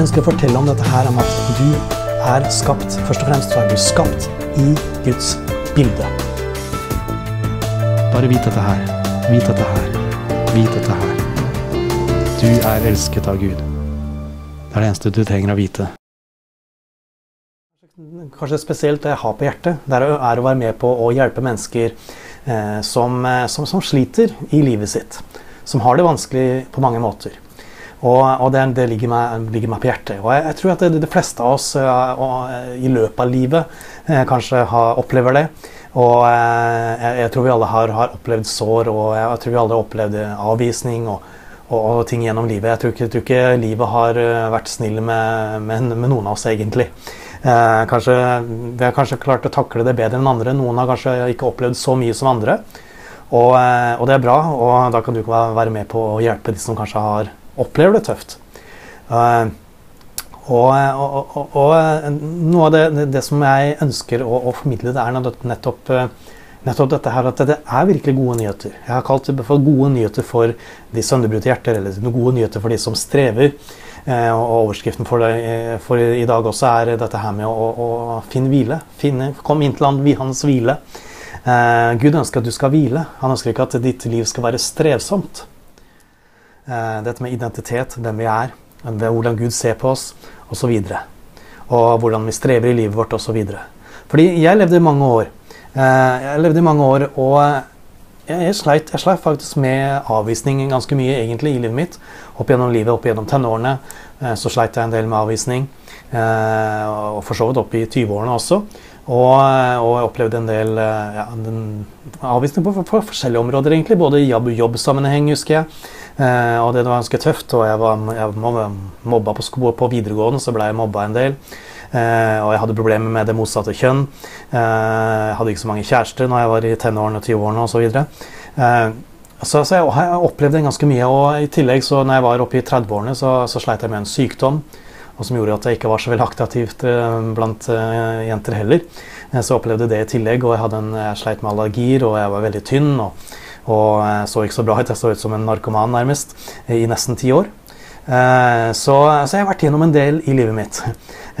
Jeg ønsker å fortelle om dette her, om at du er skapt Først og fremst så er du skapt i Guds bilde. Bare vit dette her. Vit dette her. Vit dette her. Du er elsket av Gud. Det er det eneste du trenger å vite. Kanskje spesielt det jeg har på hjertet, det er å være med på å hjelpe mennesker eh, som, eh, som, som sliter i livet sitt. Som har det vanskelig på mange måter. Og, og det, det ligger, meg, ligger, meg, på hjertet. Og jeg, jeg tror at det, de fleste av oss uh, i løpet av livet uh, kanskje har, opplever det. Og jeg, jeg, tror vi alle har, har, opplevd sår, og jeg, tror vi alle har opplevd avvisning og, og, og, ting gjennom livet. Jeg tror ikke, tror ikke livet har vært snill med, med, med, noen av oss, egentlig. kanskje, vi har kanskje klart å takle det bedre enn andre. Noen har kanskje ikke opplevd så mye som andre. Og, og det er bra, og da kan du være med på å hjelpe de som kanskje har opplever det tøft. Uh, og, og, og, og, noe av det, det, som jeg ønsker å, å formidle, det er nettopp, nettopp, dette her at det er virkelig gode nyheter. Jeg har kalt det for gode nyheter for de sønderbrutte hjerter, eller gode nyheter for de som strever. Og overskriften for, det, for, i dag også er dette her med å, å finne hvile. Finne, kom inn til han, hans hvile. Gud ønsker at du skal hvile. Han ønsker ikke at ditt liv skal være strevsomt. Eh, dette med identitet, hvem vi er, hvordan Gud ser på oss osv. Og, så og hvordan vi strever i livet vårt osv. Fordi jeg levde i mange år. Eh, jeg levde i mange år, og jeg sleit, jeg sleit faktisk med avvisning ganske mye egentlig i livet mitt. Opp gjennom livet, opp gjennom tenårene eh, så sleit jeg en del med avvisning. Og for så vidt opp i 20-årene også. Og, og, jeg opplevde en del ja, avvisning på, på, forskjellige områder, egentlig. Både i jobb, jobbsammenheng, husker jeg. Eh, og det var ganske tøft. Og jeg var, jeg mobba på, sko, på videregående, så ble jeg mobba en del. Eh, og jeg hadde problemer med det motsatte kjønn. Eh, jeg hadde ikke så mange kjærester når jeg var i tenårene og 20-årene osv. Eh, så, så jeg, jeg opplevde ganske mye. Og i tillegg, så når jeg var oppe i 30-årene, så, så sleit jeg med en sykdom og som gjorde at jeg ikke var så veldig aktivt eh, blant uh, jenter heller. Så jeg opplevde det i tillegg, og jeg, en, jeg, sleit med allergier, og jeg var veldig tynn. og og eh, så ikke så bra ut. Jeg så ut som en narkoman nærmest i nesten ti år. Eh, så, så, jeg har vært gjennom en del i livet mitt.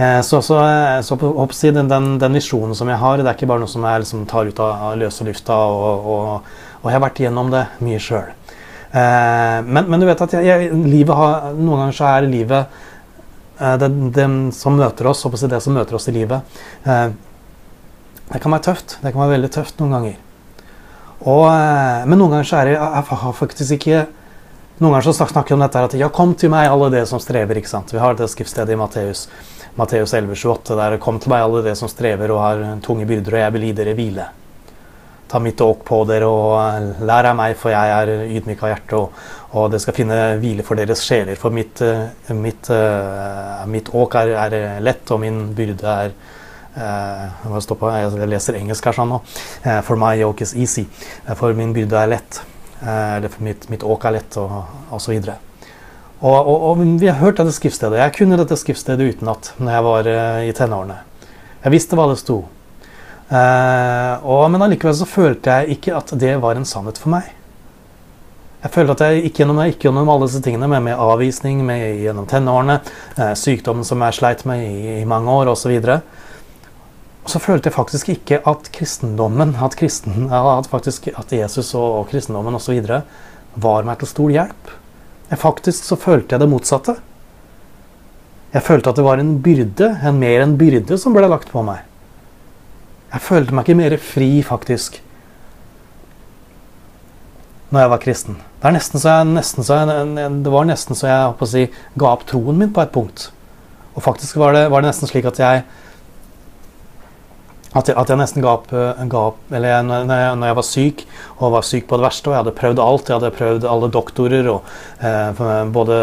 Så, så, så, så den, den, den, visjonen som jeg har, det er ikke bare noe som jeg liksom tar ut av løse lufta. Og, og, og, jeg har vært gjennom det mye sjøl. Men, men, du vet at jeg, jeg, har, noen ganger så er livet det, det, som møter oss, det som møter oss i livet. Det kan være tøft. Det kan være veldig tøft noen ganger. Og, eh, men noen ganger så er det jeg har faktisk ikke Noen ganger så snakker vi om dette at ja, kom til meg, alle dere som strever. ikke sant? Vi har det skriftstedet i Matteus, Matteus 11,28 der kom til meg, alle dere som strever og har tunge byrder, og jeg vil gi dere hvile. Ta mitt åk på dere og eh, lær av meg, for jeg er ydmyk av hjerte. Og det skal finne hvile for deres sjeler. For mitt, eh, mitt, mitt åk er, er lett, og min byrde er Uh, jeg leser engelsk her sånn nå. For my yoke is easy. For min byrde er lett. eller for mitt, mitt åk er lett, og osv. Og, og, og, vi har hørt dette skriftstedet. Jeg kunne dette skriftstedet utenat når jeg var i tenårene. Jeg visste hva det sto. men allikevel så følte jeg ikke at det var en sannhet for meg. Jeg følte at jeg gikk gjennom, jeg gikk gjennom alle disse tingene med, med avvisning med, gjennom tenårene, sykdommen som jeg sleit med i, i mange år osv. Og, så så følte jeg faktisk ikke at kristendommen, at, kristen, at, faktisk, at Jesus og, og kristendommen osv. var meg til stor hjelp. Jeg faktisk så følte jeg det motsatte. Jeg følte at det var en byrde, en mer enn byrde, som ble lagt på meg. Jeg følte meg ikke mer fri, faktisk, når jeg var kristen. Det, jeg, jeg, det var nesten så jeg si, ga opp troen min på et punkt. Og faktisk var det, var det nesten slik at jeg at jeg, at jeg, nesten ga opp, eh, eller når, jeg, når, jeg, var syk, og var syk på det verste, og jeg hadde prøvd alt. Jeg hadde prøvd alle doktorer, og, eh, både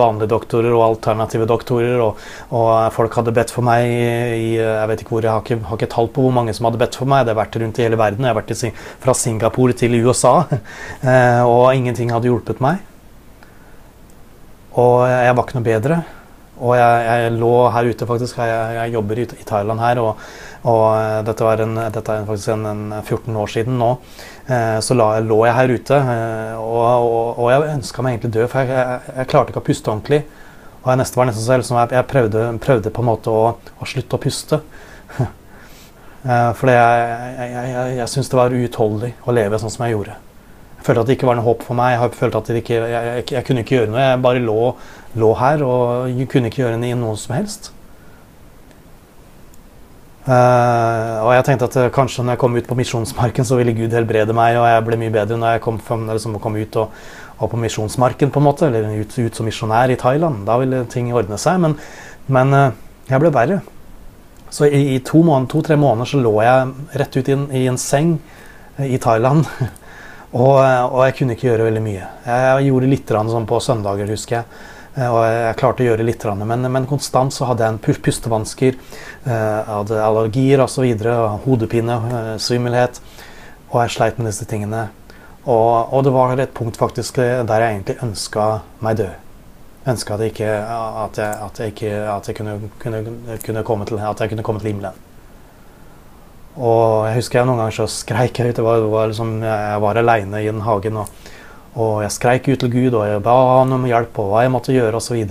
vanlige doktorer og alternative doktorer. Og, og, folk hadde bedt for meg i Jeg vet ikke hvor, jeg har ikke, har ikke tall på hvor mange som hadde bedt for meg. Det har vært rundt i hele verden. Jeg har vært i, fra Singapore til USA, eh, og ingenting hadde hjulpet meg. Og jeg var ikke noe bedre. Og jeg, jeg, lå her ute, faktisk. Jeg, jeg jobber i, Thailand her. Og, og eh, dette, en, dette er faktisk en, en 14 år siden nå. Eh, så la, lå jeg her ute. Eh, og, og, og, jeg ønska meg egentlig død, for jeg, jeg, klarte ikke å puste ordentlig. Og jeg nesten var nesten så liksom, jeg prøvde, prøvde, på en måte å, å slutte å puste. Fordi jeg, jeg, jeg, jeg syntes det var uutholdelig å leve sånn som jeg gjorde. Jeg følte at det ikke var noe håp for meg. Jeg følte at ikke, jeg, jeg, kunne ikke gjøre noe. Jeg bare lå, lå her og kunne ikke gjøre noe som helst. Uh, og jeg tenkte at uh, kanskje når jeg kom ut på misjonsmarken, så ville Gud helbrede meg, og jeg ble mye bedre når jeg kom, liksom, kom ut og, og, på misjonsmarken, på en måte, eller ut, ut som misjonær i Thailand. Da ville ting ordne seg. Men, men uh, jeg ble verre. Så i, i to-tre måneder, måneder så lå jeg rett ut i en, i en seng i Thailand. og, og, jeg kunne ikke gjøre veldig mye. Jeg, gjorde litt sånn på søndager, husker jeg. Eh, og jeg klarte å gjøre litt, men, men konstant så hadde jeg en pustevansker, eh, hadde allergier osv., hodepine, eh, svimmelhet. Og jeg sleit med disse tingene. Og, og, det var et punkt faktisk der jeg egentlig ønska meg død. Ønska at, at, at, at jeg kunne, kunne, kunne, komme til, kunne komme til himmelen. Og jeg husker jeg noen ganger så skreik jeg ut. Det var, var liksom, jeg var aleine i den hagen. og og jeg skreik ut til Gud og jeg ba han om hjelp og hva jeg måtte gjøre osv.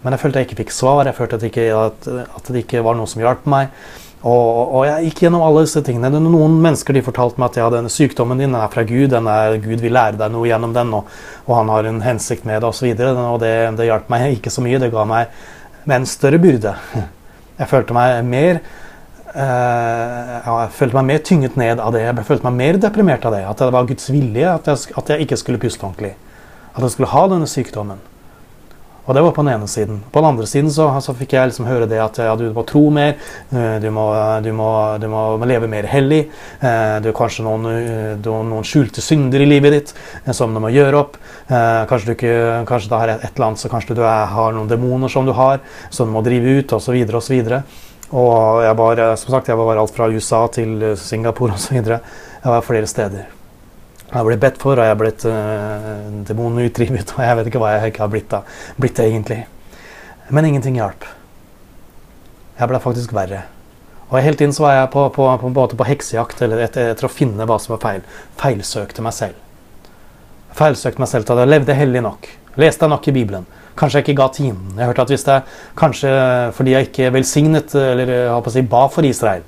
Men jeg følte jeg ikke fikk svar. Jeg følte at, ikke, at, at det ikke var noe som hjalp meg. Og, og, jeg gikk gjennom alle disse tingene. Noen mennesker de fortalte meg at ja, denne sykdommen din er fra Gud. Den er, Gud vil lære deg noe gjennom den, og, og han har en hensikt med det osv. Og, så og det, det hjalp meg ikke så mye. Det ga meg en større byrde. Jeg følte meg mer Uh, jeg følte meg mer tynget ned av det. Jeg følte meg mer deprimert av det. At det var Guds vilje at jeg, at jeg ikke skulle puste ordentlig. At jeg skulle ha denne sykdommen. Og det var på den ene siden. På den andre siden så, så fikk jeg liksom høre det at ja, du må tro mer, eh, du må, du må, du må leve mer hellig. Uh, du har kanskje noen, noen, skjulte synder i livet ditt som du må gjøre opp. Kanskje, du ikke, kanskje det er et eller annet så kanskje du er, har noen demoner som du har, som du må drive ut, osv. osv. Og jeg var, som sagt, jeg var alt fra USA til Singapore osv. Jeg var flere steder. Jeg ble bedt for, og jeg er blitt uh, demonutdrivet, og jeg vet ikke hva jeg ikke har blitt, da, blitt det egentlig. Men ingenting hjalp. Jeg ble faktisk verre. Og Helt inn så var jeg på, på, på, på, på heksejakt eller etter, etter, å finne hva som var feil. Feilsøkte meg selv. Feilsøkte meg selv til at jeg levde hellig nok. Leste jeg nok i Bibelen. Kanskje jeg ikke ga tienden. Jeg hørte at hvis det kanskje fordi jeg ikke velsignet eller å si, ba for Israel,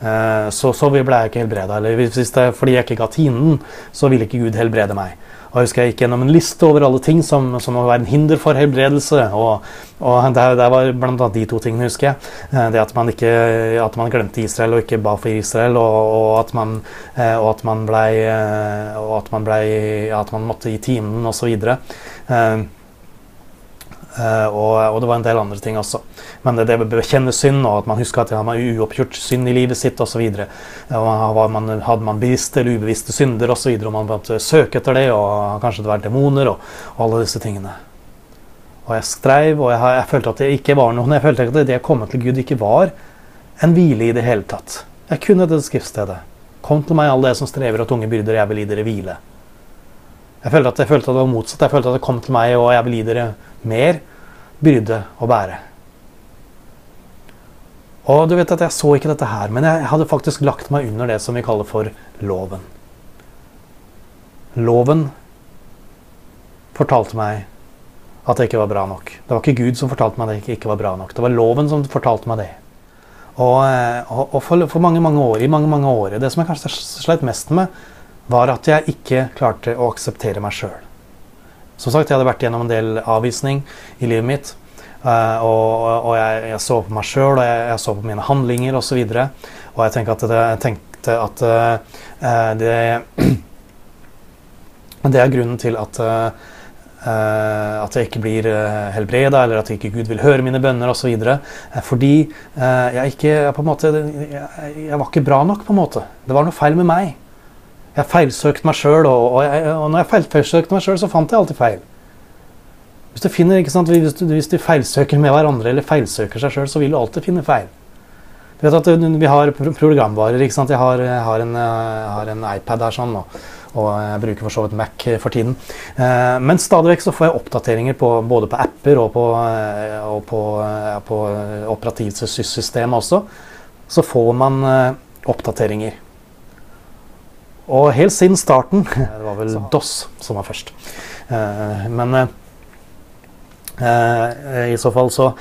eh, så, så ble jeg ikke helbreda. Eller hvis det er fordi jeg ikke ga tienden, så ville ikke Gud helbrede meg. Og jeg husker jeg gikk gjennom en liste over alle ting som, som må være en hinder for helbredelse. Og, og det, det var bl.a. de to tingene, husker jeg. Eh, det at man, ikke, at man glemte Israel og ikke ba for Israel. Og, og at man, eh, og at man blei Og at blei At man måtte i timen osv. Uh, og, og, det var en del andre ting også. Men det, det å bekjenne synd, og at man husker at man har uoppgjort synd i livet sitt osv. Hadde man bevisste eller ubevisste synder osv. Og, så og man måtte søke etter det, og kanskje det var demoner og, og, alle disse tingene. Og jeg skrev, og jeg, jeg, følte at det ikke var noe. Jeg følte at det jeg kom til Gud ikke var en hvile i det hele tatt. Jeg kunne dette skriftstedet. Kom til meg, alle dere som strever og tunge byrder, jeg vil gi dere hvile. Jeg følte, at, jeg følte at det var motsatt. Jeg følte at det kom til meg, og jeg vil gi dere mer byrde å bære. Og du vet at Jeg så ikke dette her, men jeg hadde faktisk lagt meg under det som vi kaller for loven. Loven fortalte meg at det ikke var bra nok. Det var ikke Gud som fortalte meg at det ikke var bra nok. Det var loven som fortalte meg det. Og, og, og for, for, mange mange år, i mange mange år, Det som jeg kanskje sleit mest med, var at jeg ikke klarte å akseptere meg sjøl. Som sagt, jeg hadde vært gjennom en del avvisning i livet mitt. Uh, og, og jeg, jeg, så på meg sjøl, og jeg, jeg, så på mine handlinger osv. Og, så og jeg, at det, jeg tenkte at uh, det Det er grunnen til at uh, at jeg ikke blir helbreda, eller at ikke Gud vil høre mine bønner osv. Fordi jeg ikke på en måte jeg var ikke bra nok, på en måte. Det var noe feil med meg. Jeg feilsøkte meg sjøl, og, og, og, når jeg feilsøkte meg sjøl, så fant jeg alltid feil. Hvis du, finner, hvis, du, hvis du, feilsøker med hverandre eller feilsøker seg sjøl, så vil du alltid finne feil. Du vet at Vi har programvarer. ikke sant? Jeg har, har, en, jeg har en, iPad her sånn, og, og, jeg bruker for så vidt Mac for tiden. Eh, men stadig vekk får jeg oppdateringer på, både på apper og på, eh, og på, eh, på operativsystemet også. Så får man eh, oppdateringer. Og helt siden starten Det var vel DOS som var først. Eh, men, eh, Eh, I så fall så,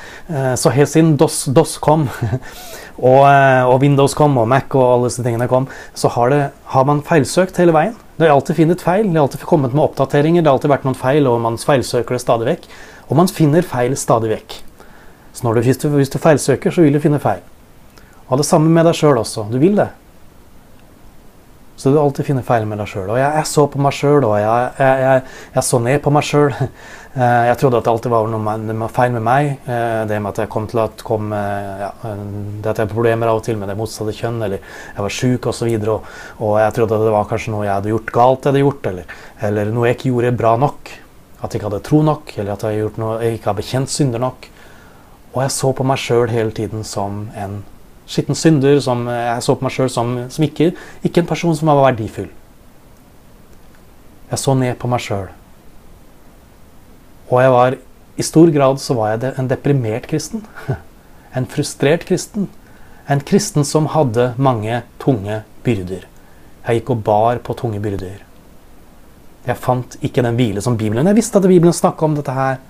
så helt siden DOS, DOS kom, og, og, Windows kom, og Mac og alle disse tingene kom, så har, det, har man feilsøkt hele veien. Det har alltid funnet feil, det har alltid kommet med oppdateringer, det har alltid vært noen feil, og man feilsøker det stadig vekk. Og man finner feil stadig vekk. Så du, hvis, du, hvis du feilsøker, så vil du finne feil. Og det samme med deg sjøl også. Du vil det. Så du alltid finner feil med deg sjøl. Og jeg, jeg, så på meg sjøl, og jeg, jeg, jeg, så ned på meg sjøl. Eh, jeg trodde at det alltid var noe feil med meg. Eh, det med at jeg kom til at kom, eh, ja, det at jeg hadde problemer av og til med det motsatte kjønn, eller jeg var sjuk osv. Og, og, og jeg trodde at det var kanskje noe jeg hadde gjort galt, jeg hadde gjort, eller, eller noe jeg ikke gjorde bra nok. At jeg ikke hadde tro nok, eller at jeg, noe, ikke hadde bekjent synder nok. Og jeg så på meg sjøl hele tiden som en skitten synder. Som, jeg så på meg sjøl som, som ikke, ikke en person som var verdifull. Jeg så ned på meg sjøl. Og jeg var I stor grad så var jeg en deprimert kristen. En frustrert kristen. En kristen som hadde mange tunge byrder. Jeg gikk og bar på tunge byrder. Jeg fant ikke den hvile som Bibelen Jeg visste at Bibelen snakka om dette her.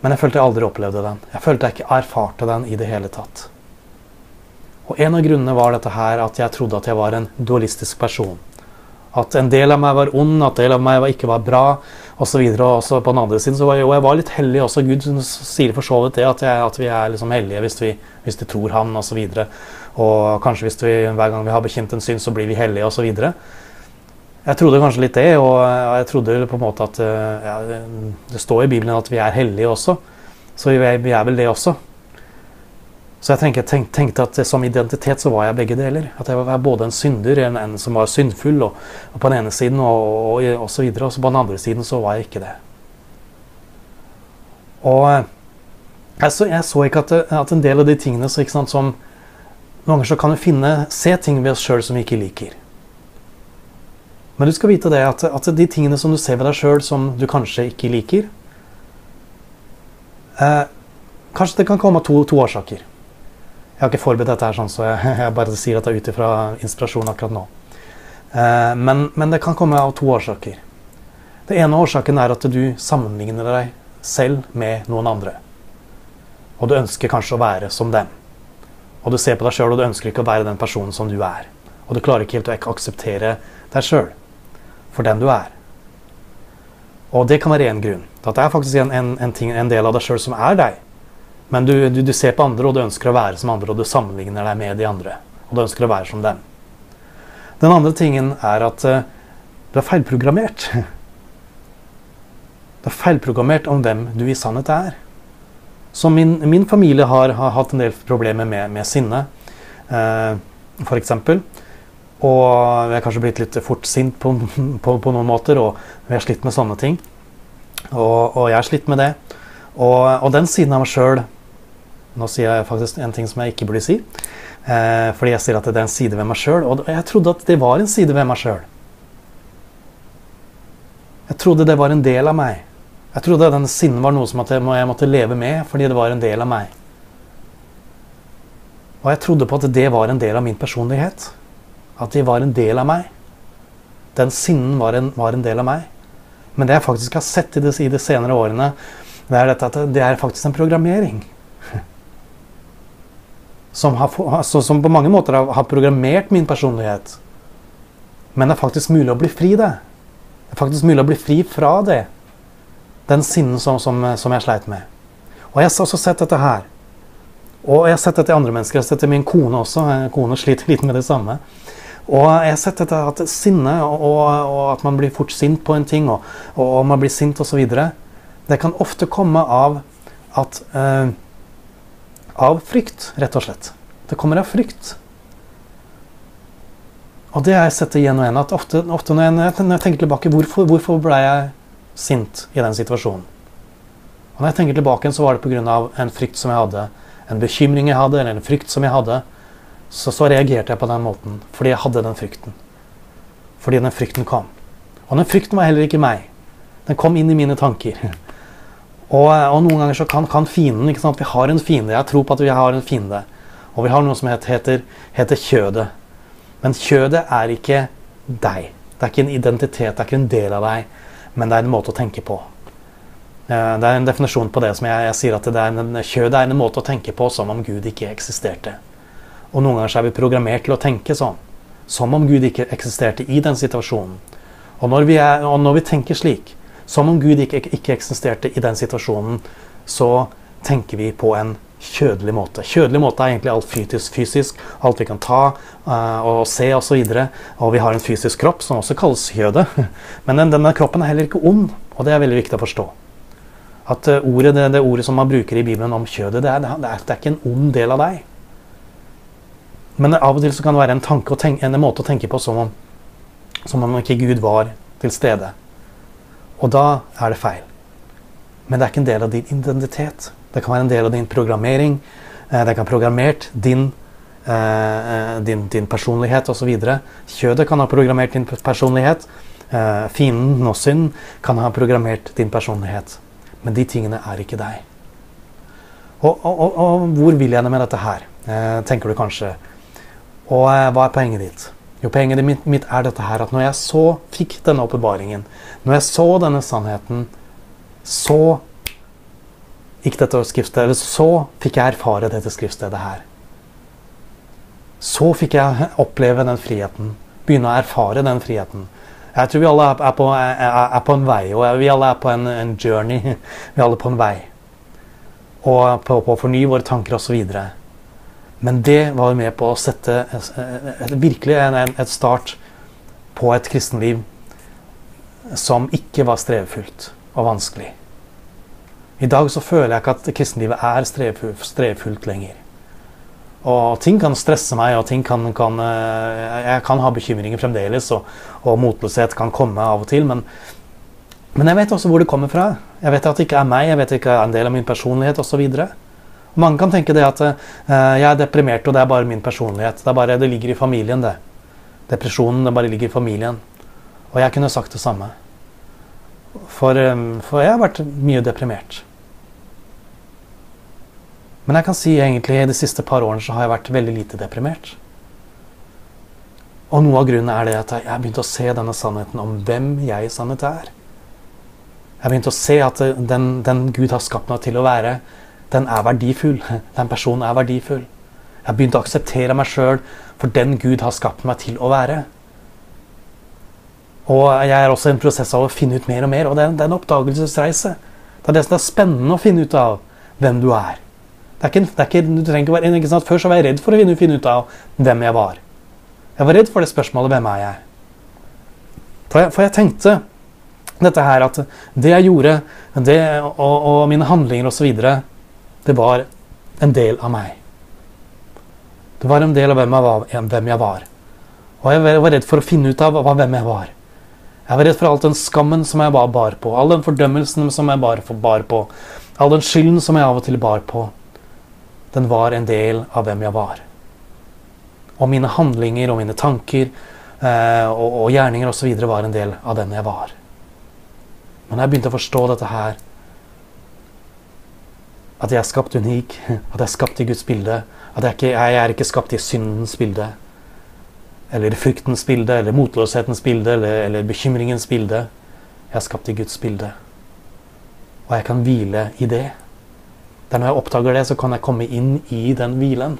Men jeg følte jeg aldri opplevde den. Jeg følte jeg ikke erfarte den i det hele tatt. Og En av grunnene var dette her at jeg trodde at jeg var en dualistisk person. At en del av meg var ond, at en del av meg ikke var bra osv. Og, så på den andre siden så var jeg, og jeg var litt hellig også. Gud sier for så vidt det, at, jeg, at, vi er liksom hellige hvis vi, hvis vi tror Han osv. Og, så og kanskje hvis vi, hver gang vi har bekjent en synd, så blir vi hellige osv. Jeg trodde kanskje litt det, og jeg trodde på en måte at ja, Det står i Bibelen at vi er hellige også, så vi er, vi er vel det også. Så jeg tenkte, tenk, tenkte, at som identitet så var jeg begge deler. At jeg var både en synder, en, en som var syndfull, og, og, på den ene siden, og, og, og, så videre. Og så på den andre siden så var jeg ikke det. Og jeg så, jeg så ikke at, at, en del av de tingene så, sant, som Noen ganger så kan vi finne, se ting ved oss sjøl som vi ikke liker. Men du skal vite det at, at de tingene som du ser ved deg sjøl som du kanskje ikke liker eh, Kanskje det kan komme av to, to årsaker. Jeg har ikke forberedt dette, her, sånn, så jeg, jeg bare sier at det er ut ifra inspirasjon akkurat nå. Eh, men, men, det kan komme av to årsaker. Det ene årsaken er at du sammenligner deg selv med noen andre. Og du ønsker kanskje å være som dem. Og du ser på deg sjøl og du ønsker ikke å være den personen som du er. Og du klarer ikke helt å akseptere deg sjøl for den du er. Og det kan være én grunn. At det er faktisk en, en, en, ting, en del av deg sjøl som er deg. Men du, du, du, ser på andre, og du ønsker å være som andre, og du sammenligner deg med de andre. Og du ønsker å være som dem. Den andre tingen er at uh, du er feilprogrammert. Du er feilprogrammert om hvem du i sannhet er. Så min, min familie har, har, hatt en del problemer med, med sinne, uh, f.eks. Og vi har kanskje blitt litt fort sint på, på, på, noen måter, og vi har slitt med sånne ting. Og, og jeg har slitt med det. Og, og den siden av meg sjøl nå sier jeg faktisk en ting som jeg ikke burde si. Eh, fordi jeg sier at det er en side ved meg sjøl. Og jeg trodde at det var en side ved meg sjøl. Jeg trodde det var en del av meg. Jeg trodde den sinnen var noe som jeg måtte leve med fordi det var en del av meg. Og jeg trodde på at det var en del av min personlighet. At de var en del av meg. Den sinnen var en, var en del av meg. Men det jeg faktisk har sett i de, i de senere årene, det er dette at det er faktisk en programmering som, har, altså, som, på mange måter har, har, programmert min personlighet. Men det er faktisk mulig å bli fri det. Det er faktisk mulig å bli fri fra det. Den sinnen som, som, som jeg sleit med. Og jeg har også sett dette her. Og jeg har sett dette i andre mennesker. Jeg har sett det i min kone også. Kone sliter litt med det samme. Og jeg har sett dette at sinne, og, og, at man blir fort sint på en ting, og, og man blir sint osv., det kan ofte komme av at eh, av frykt, rett og slett. Det kommer av frykt. Og det har jeg sett igjen og igjen. at Ofte, ofte når, jeg, når, jeg, tenker tilbake Hvorfor, hvorfor ble jeg sint i den situasjonen? Og Når jeg tenker tilbake, så var det pga. en frykt som jeg hadde. En bekymring jeg hadde, eller en frykt som jeg hadde. Så, så reagerte jeg på den måten fordi jeg hadde den frykten. Fordi den frykten kom. Og den frykten var heller ikke meg. Den kom inn i mine tanker. Og, og, noen ganger så kan, kan fienden ikke sant? Vi har en fiende. Jeg tror på at vi har en fiende. Og vi har noe som heter, heter kjødet. Men kjødet er ikke deg. Det er ikke en identitet, det er ikke en del av deg. Men det er en måte å tenke på. Eh, det er en definisjon på det som jeg, jeg sier at det er en, kjødet er en måte å tenke på som om Gud ikke eksisterte. Og noen ganger er vi programmert til å tenke sånn. Som om Gud ikke eksisterte i den situasjonen. Og når vi, er, og når vi tenker slik, som om Gud ikke, ikke eksisterte i den situasjonen, så tenker vi på en kjødelig måte. Kjødelig måte er egentlig alt fysisk, fysisk alt vi kan ta uh, og se osv. Og, så og vi har en fysisk kropp som også kalles kjødet. Men den, denne kroppen er heller ikke ond, og det er veldig viktig å forstå. At uh, ordet, det, det, ordet som man bruker i Bibelen om kjødet, det er, det, er, det er, ikke en ond del av deg. Men av og til så kan det være en, tanke tenke, en måte å tenke på som om, som om ikke Gud var til stede. Og da er det feil. Men det er ikke en del av din identitet. Det kan være en del av din programmering. Eh, det kan ha programmert din, eh, din, din personlighet osv. Kjødet kan ha programmert din personlighet. Eh, fienden og synd kan ha programmert din personlighet. Men de tingene er ikke deg. Og, og, og, og hvor vil jeg med dette her, tenker du kanskje. Og hva er poenget ditt? Jo, poenget mitt, er dette her at når jeg så fikk denne åpenbaringen, når jeg så denne sannheten, så gikk dette skriftstedet, så fikk jeg erfare dette skriftstedet her. Så fikk jeg oppleve den friheten. Begynne å erfare den friheten. Jeg tror vi alle er på, er, på en vei, og vi alle er på en, en, journey. Vi er alle på en vei. Og på, på å fornye våre tanker osv. Men det var med på å sette et, virkelig en, et start på et kristenliv som ikke var strevfullt og vanskelig. I dag så føler jeg ikke at kristenlivet er strevfullt lenger. Og ting kan stresse meg, og kan, kan eh, Jeg kan ha bekymringer fremdeles, og, og motløshet kan komme av og til. Men, men, jeg vet også hvor det kommer fra. Jeg vet at det ikke er meg, jeg vet at det ikke er en del av min personlighet osv. Mange kan tenke det at uh, jeg er deprimert, og det er bare min personlighet. Det, bare, det ligger i familien, det. Depresjonen det bare ligger i familien. Og jeg kunne sagt det samme. For, um, for jeg har vært mye deprimert. Men jeg kan si egentlig i de siste par årene så har jeg vært veldig lite deprimert. Og noe av grunnen er det at jeg har begynt å se denne sannheten om hvem jeg i sannhet er. Jeg har begynt å se at den, den, Gud har skapt meg til å være, den er verdifull. Den personen er verdifull. Jeg har begynt å akseptere meg sjøl for den Gud har skapt meg til å være. Og jeg er også i en prosess av å finne ut mer og mer, og det er en oppdagelsesreise. Det er det som er spennende å finne ut av hvem du er. Det er ikke, det er ikke, du trenger ikke være, ikke sant? Før så var jeg redd for å finne ut av hvem jeg var. Jeg var redd for det spørsmålet 'Hvem er jeg?' For jeg, for jeg tenkte dette her at det jeg gjorde, det, og, og mine handlinger osv., det var en del av meg. Det var en del av hvem jeg var. Hvem jeg var. Og jeg var redd for å finne ut av hvem jeg var. Jeg var redd for all den skammen som jeg bar på, all den fordømmelsen som jeg bar, bar på, all den skylden som jeg av og til bar på den var en del av hvem jeg var. Og mine handlinger og mine tanker eh, og, og gjerninger osv. var en del av den jeg var. Men jeg begynte å forstå dette her, at jeg er skapt unik, at jeg er skapt i Guds bilde, at jeg, ikke, jeg er ikke skapt i syndens bilde, eller fryktens bilde, eller motløshetens bilde, eller, eller bekymringens bilde. Jeg er skapt i Guds bilde. Og jeg kan hvile i det. Det er når jeg oppdager det, så kan jeg komme inn i den hvilen.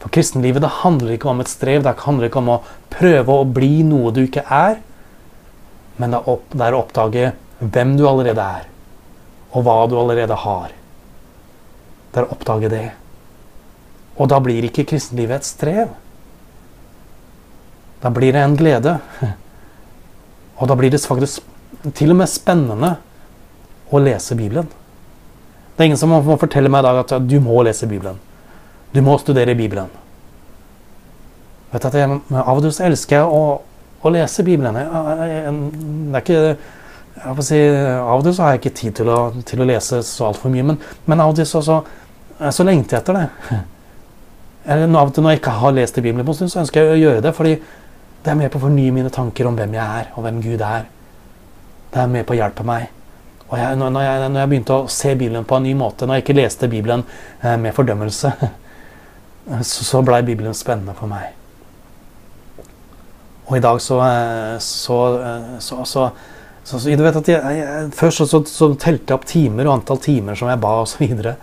For kristenlivet det handler ikke om et strev, det handler ikke om å prøve å bli noe du ikke er. Men det er, å oppdage hvem du allerede er, og hva du allerede har. Det er å oppdage det. Og da blir ikke kristenlivet et strev. Da blir det en glede. Og da blir det faktisk til og med spennende å lese Bibelen. Det er ingen som må fortelle meg i dag at du må lese Bibelen. Du må studere Bibelen. Vet du, at jeg, Av og til elsker jeg å, å lese Bibelen. Det er ikke si, Av og til så har jeg ikke tid til å, til å lese så altfor mye, men, men, av og til så, så, så lengter jeg etter det. Eller av og til når jeg ikke har lest i Bibelen, så ønsker jeg å gjøre det. fordi det er med på å fornye mine tanker om hvem jeg er, og hvem Gud er. Det er med på å hjelpe meg. Og jeg, når, jeg, når, jeg, begynte å se Bibelen på en ny måte, når jeg ikke leste Bibelen eh, med fordømmelse, så, så blei Bibelen spennende for meg. Og i dag så, eh, så, eh, så, Så, du vet at jeg, jeg, Først så, så, telte jeg opp timer og antall timer som jeg ba osv. Og, så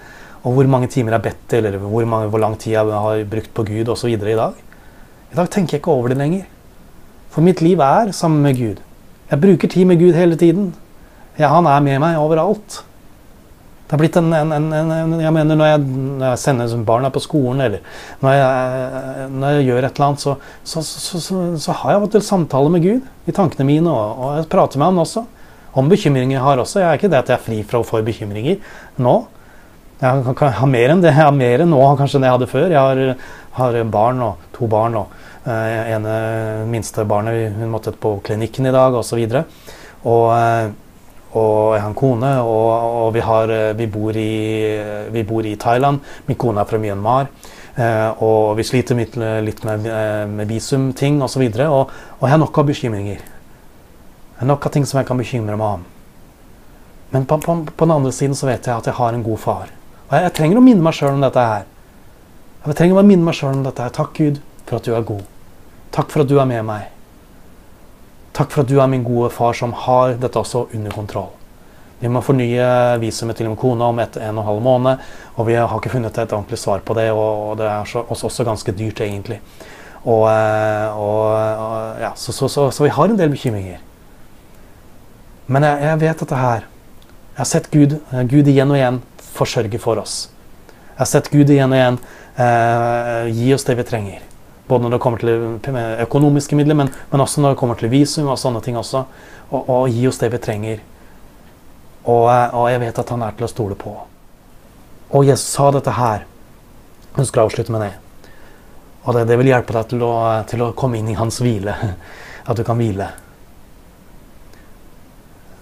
og hvor mange timer jeg har bedt, eller hvor, mange, hvor lang tid jeg har brukt på Gud osv. i dag. I dag tenker jeg ikke over det lenger. For mitt liv er sammen med Gud. Jeg bruker tid med Gud hele tiden. Ja, han er med meg overalt. Det har blitt en, en, en, jeg mener Når jeg, når jeg sender barna på skolen, eller når jeg, når jeg gjør et eller annet, så, så, så, så har jeg av og til samtaler med Gud i tankene mine, og, og jeg prater med ham også. Om bekymringer jeg har også. Jeg er ikke det at jeg er fri fra å få bekymringer nå. Jeg har mer enn det. Jeg har mer enn nå kanskje enn jeg hadde før. Jeg har, har barn og to barn. og uh, ene minste barnet hun måtte på klinikken i dag, osv. Og, så og uh, og jeg har en kone, og, og vi, har, eh, vi, bor i, vi, bor i, Thailand. Min kone er fra Myanmar. Eh, og vi sliter litt, litt med, eh, med visumting osv. Og, så og, og jeg har nok av bekymringer. Jeg har nok av ting som jeg kan bekymre meg om. Men på, på, på, den andre siden så vet jeg at jeg har en god far. Og jeg, jeg trenger å minne meg sjøl om dette her. Jeg trenger å minne meg sjøl om dette her. Takk, Gud, for at du er god. Takk for at du er med meg. Takk for at du er min gode far som har dette også under kontroll. Vi må fornye visumet til min kone om etter en og en halv måned, og vi har ikke funnet et ordentlig svar på det, og, det er så, også, også, ganske dyrt, egentlig. Og, og, og ja, så, så, så, vi har en del bekymringer. Men jeg, jeg, vet dette her. Jeg har sett Gud, Gud igjen og igjen forsørge for oss. Jeg har sett Gud igjen og igjen eh, gi oss det vi trenger. Både når det kommer til økonomiske midler, men, men også når det kommer til visum og sånne ting også. Og, og gi oss det vi trenger. Og, og, jeg vet at han er til å stole på. Og Jesus sa dette her. Ønsker å avslutte med det. Og det, det vil hjelpe deg til å, til å, komme inn i hans hvile. At du kan hvile.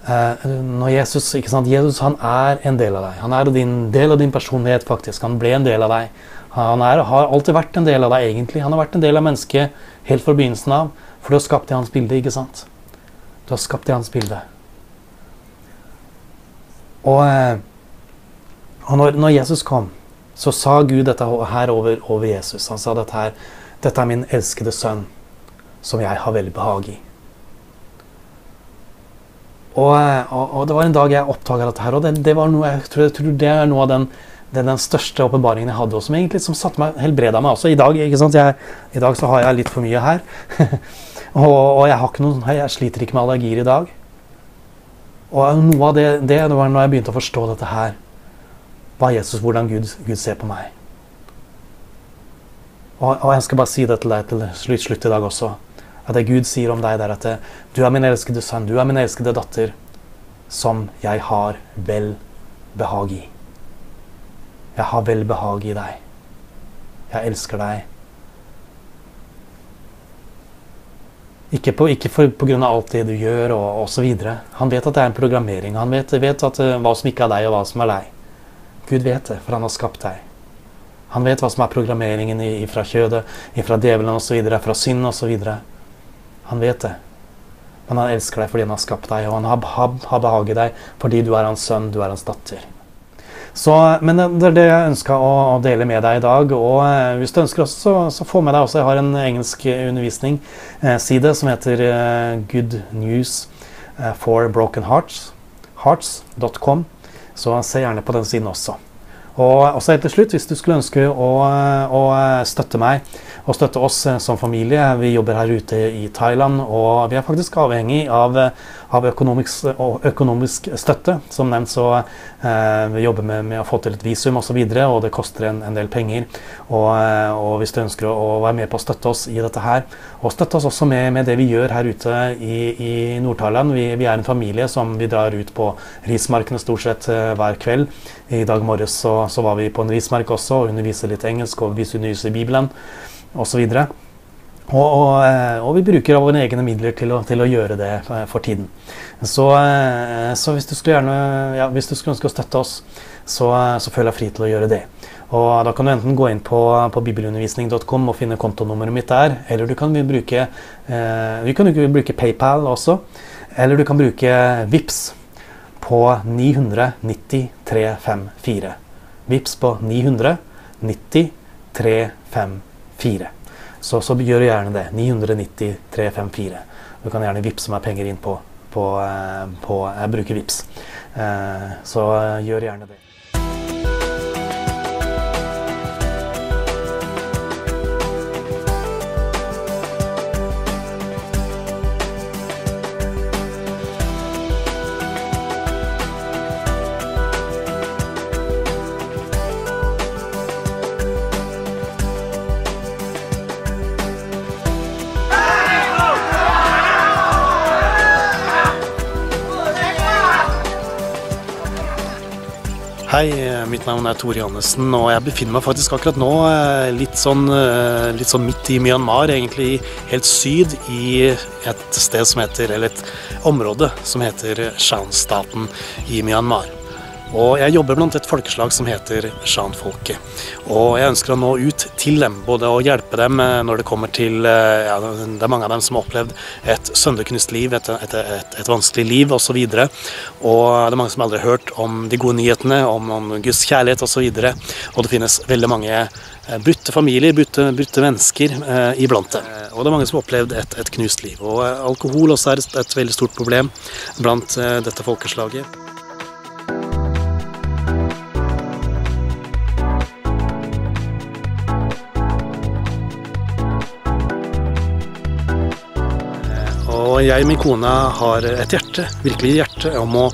Eh, når Jesus, ikke sant? Jesus han er en del av deg. Han er en del av din personlighet, faktisk. Han ble en del av deg. Han er, har alltid vært en del av deg, egentlig. Han har vært en del av mennesket helt fra begynnelsen av. For du har skapt i hans bilde, ikke sant? Du har skapt i hans bilde. Og, eh, og når, når, Jesus kom, så sa Gud dette her over, over Jesus. Han sa dette her Dette er min elskede sønn, som jeg har veldig behag i. Og, eh, og, og, det var en dag jeg oppdaga dette her, og det, det, var noe, jeg tror, jeg tror det er noe av den det er den største åpenbaringen jeg hadde, og som egentlig som satte meg, helbreda meg også. I dag ikke sant? Jeg, i dag så har jeg litt for mye her. og, og jeg, har ikke noen, jeg sliter ikke med allergier i dag. Og noe av det, det, det var når jeg begynte å forstå dette her. Hva Jesus, hvordan Gud, Gud ser på meg. Og, og, jeg skal bare si det til deg til slutt, slutt i dag også. At det Gud sier om deg, der at det, du er min elskede sønn, du er min elskede datter, som jeg har vel behag i. Jeg har velbehag i deg. Jeg elsker deg. Ikke, på, ikke for, på grunn av alt det du gjør og osv. Han vet at det er en programmering. Han vet, vet at, uh, hva som ikke er deg, og hva som er deg. Gud vet det, for han har skapt deg. Han vet hva som er programmeringen fra kjødet, fra djevelen osv., fra synd osv. Han vet det. Men han elsker deg fordi han har skapt deg, og han har, har, har behag i deg fordi du er hans sønn, du er hans datter. Så, men det er det jeg ønska å, dele med deg i dag. Og eh, hvis du ønsker også, så, få med deg også Jeg har en engelsk undervisning-side eh, som heter eh, Good News eh, for Broken Hearts. Hearts.com. Så se gjerne på den siden også. Og også helt til slutt, hvis du skulle ønske å, å, støtte meg og støtte oss som familie Vi jobber her ute i Thailand, og vi er faktisk avhengig av av økonomisk, økonomisk, støtte. Som nevnt så eh, vi med, med, å få til et visum osv., og, så videre, og det koster en, en del penger. Og, eh, og, hvis du ønsker å, være med på å støtte oss i dette her, og støtte oss også med, med det vi gjør her ute i, i Nord-Thailand vi, vi, er en familie som vi drar ut på rismarkene stort sett uh, hver kveld. I dag morges så, så, var vi på en rismark også og underviser litt engelsk og vi underviser Bibelen osv. Og, og, eh, og, vi bruker våre egne midler til å, til å, gjøre det eh, for tiden. Så, eh, så hvis, du gjerne, ja, hvis, du skulle ønske å støtte oss, så, så føler jeg fri til å gjøre det. Og Da kan du enten gå inn på, på bibelundervisning.com og finne kontonummeret mitt der, eller du kan bruke, eh, kan bruke PayPal også. Eller du kan bruke VIPS på 99354. VIPS på 990 354. Så, så gjør gjerne det. 990 354. Du kan gjerne vippse meg penger inn på, på, på Jeg bruker VIPS. Så gjør gjerne det. Hei, mitt navn er Tore Johannessen, og jeg befinner meg faktisk akkurat nå eh, litt sånn, eh, litt sånn midt i Myanmar, egentlig helt syd i et sted som heter, eller et område som heter Shan-staten i Myanmar. Og jeg jobber blant et folkeslag som heter shan-folket. Og jeg ønsker å nå ut til dem, både å hjelpe dem eh, når det kommer til eh, ja, Det er mange av dem som har opplevd et sønderknust liv, et, et, et, et vanskelig liv osv. Og, så og det er mange som aldri har hørt om de gode nyhetene, om, om Guds kjærlighet osv. Og, så og det finnes veldig mange eh, brutte familier, brutte, mennesker eh, iblant dem. Og det er mange som har opplevd et, et knust liv. Og alkohol også er et, et veldig stort problem blant eh, dette folkeslaget. Jeg og min kone har et hjerte, virkelig hjerte, om å,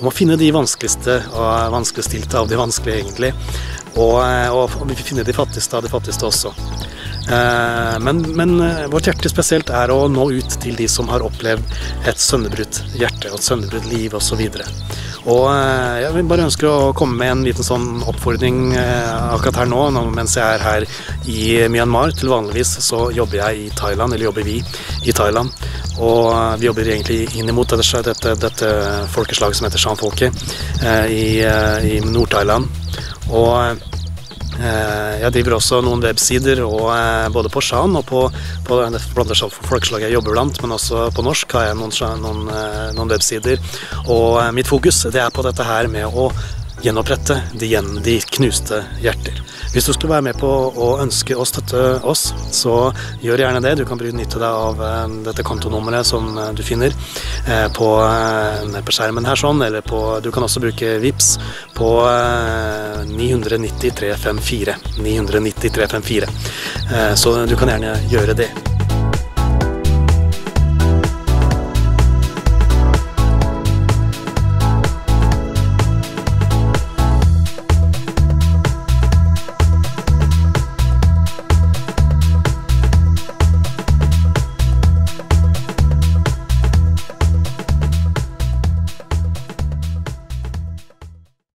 om å finne de vanskeligste og vanskeligstilte av de vanskelige, egentlig. Og, og, og finne de fattigste av de fattigste også. Eh, men, men, eh, vårt hjerte spesielt er å nå ut til de som har opplevd et sønnebrutt hjerte og et sønnebrutt liv osv. Og eh, jeg vil bare ønsker å komme med en liten sånn oppfordring akkurat her nå, mens jeg er her i Myanmar. Til vanligvis så jobber jeg i Thailand, eller jobber vi i Thailand. Og vi jobber egentlig inn mot dette, dette, dette folkeslaget som heter shanfolket i, i Nord-Thailand. Og Eh, jeg driver også noen websider, og eh, både på shan og på, på det folkeslaget jeg jobber blant, men også på norsk har jeg noen, noen, eh, noen websider. Og mitt fokus det er på dette her med å gjenopprette de, de knuste hjerter. Hvis du skulle være med på å ønske å støtte oss, så gjør gjerne det. Du kan benytte deg av eh, dette kontonummeret som eh, du finner eh, på, på skjermen her sånn, eller på, du kan også bruke VIPS på 99354. 99354. Så du kan gjerne gjøre det.